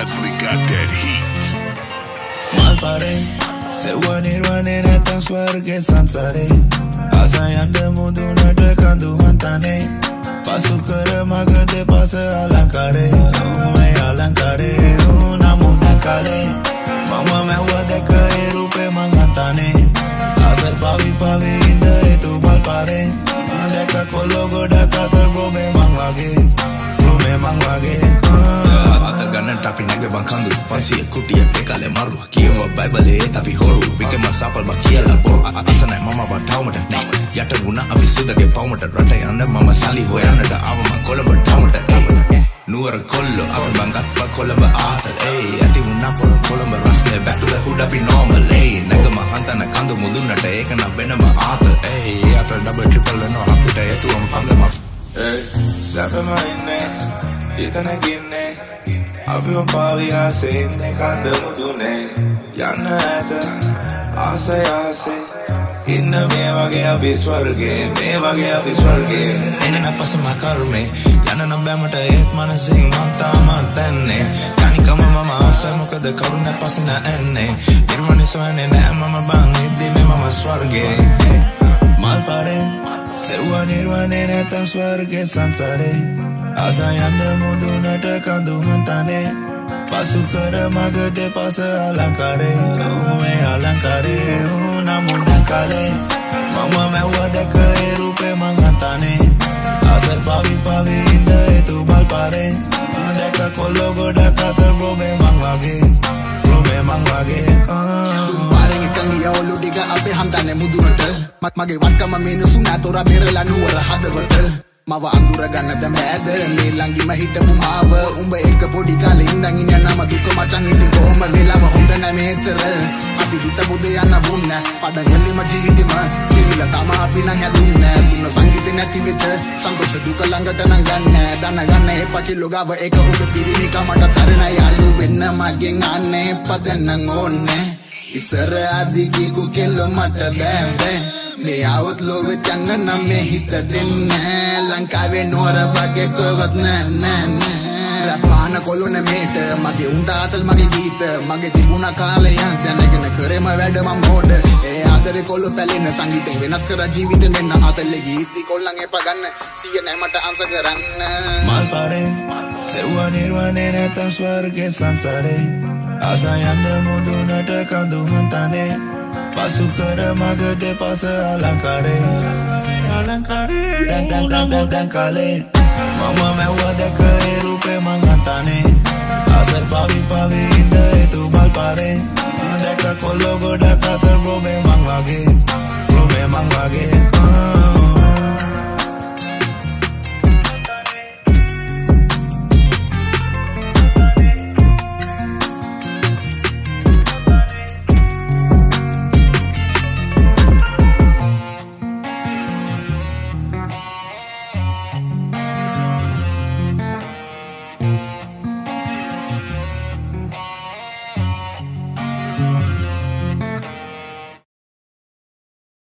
Isley got that heat. Malpare, se wanir wanir atang swarge sansare. Asayam de munduna de kandu hantane. Pasu kare magade pase alankare. Ume alankare, una muda kale. Mama me wade kare rupe mangatane. Asar pavi pavi indare tu malpare. Deka kologo deka tar robe mangwage. Robe mangwage. Ah. ගන්නට අපි නැගබන් කඳු පන්සිය කුටිය එකල මරු. කියව බයිබලේ අපි හොරු. විකම සපල් බ කියලා බොරු. අසනයි මම බටවමට නෑ. යට වුණ අපි සුදගේ පවමට රට යන්න මම සලි හොයන්නට අවම කොළඹ ටවමට නුවර කොල්ලො අපි බංගත්ප කොළඹ ආතල්. ඒ ඇති වුණ පොළ කොළඹ රස්නේ බැටුල හුඩ අපි නෝමල් ඒ නැගම හන්තන කඳු මුදුන්නට ඒකන වෙනම ආතල්. ඒ අත ඩබල් ට්‍රිපල් නෝ අපිට එතුවම පබ්ලම සැපම ඉන්නේ හිත නැගින්නේ. අපිම පාවියාසේ ඉන්නේ කඳ මුදුනේ. යන්න ඇත ආසය ආසේ. ඉන්න මේ වගේ අපි ස්වර්ගේ මේ වගේ අපි ස්වර්ගේ එන පසම කරුමේ යන නොබෑමට ඒත් මනසින් මං තාමත් තැන්නේ තනිකම මම ආසයි මොකද කවුරුන පසින එන්නේ. නිර්මණි සොයන්නේ නෑ මම බං ඉද්දි මම ස්වර්ගේ මල් පාරේ සෙව්වා නිර්වාණය නැතන් ස්වර්ගේ සංසාරේ. ආසයන්න මුදුනට කඳු හන්තනේ පසු කර මග දෙපස අලංකාරේ ඔහුේ අලංකාරේ නමුද කාලේ මම මැව්ව දැක ඒ රූපේ මං අතනේ. ආසර් පාවි පාවි ඉන්න එතු බල් පාරේ. දැක කොල්ලෝ ගොඩක් අතර ගොබේ මං වගේ. ගොබේ මං වගේ. පාරෙන් එකන් යවලු ටික අපේ හන්දනේ මුදුනට. මත් මගේ වත්කම මිනිසු නැතොර බෙරලා නුවර හදවත. මව අඳුර ගන්න දැමෑද මේ ළඟිම හිටපු මාව. උඹ එක පොඩි කාලේ ඉඳන් ඉන්න නම දුක මචං. ඉතින් කොහොම වෙලාව හොඳ නැ මේතර අපි හිතපු දේ යන්න වුන්න පදගලිම ජීවිතෙම දිවිලා තම අපි නම් හැදුන්න දුන්න සංගීත නැති වෙච්ච සන්තෝෂ දුක ළඟට නම් ගන්න දන්න ගන්න එපා කිලෝ ගාව. එක උඩ පිරිමි කමට තරණ යාළු වෙන්න මගෙන් අන්නේ පදන්න ඕනේ. ඉසර අදිගිකු කෙල්ලො මට බෑම්බෑ මේ අවත් ලෝවෙත් යන්න නම් මේ හිත දෙන්න ලංකාවේ නුවර වගේ කොවත් නෑ නෑ නෑ. රැපාන කොළුන මේට මගේ උන්ට අතල් මගේ ගීත මගේ තිබුණ කාලයන් දැනගෙන කරෙම වැඩ මම මෝඩ. ඒ ආදරේ කොල්ල පැලෙන සංගීතෙන් වෙනස් කර ජීවිත මෙන්න අතල්ල ගීති කොල්ලන් එපා ගන්න. සිය නෑමට අංස කරන්න. මල් පාරේ සෙව්වා නිර්වාණය නැතන් ස්වර්ගේ සංසාරේ. ආසයන්න මුදුනට කඳු හන්තනේ පසු කර මග දෙපස අලංකාරේ අලංකාරේ දැන් දැන් දැන් දැන් දැන් කාලේ මම මැව්ව දැක ඒ රූපේ මං අතනේ. ආසර් පාවි පාවි ඉන්න එතු බල් පාරේ. දැක කොල්ලෝ ගොඩක් අතර ගොබේ මං වගේ. ගොබේ මං වගේ ආ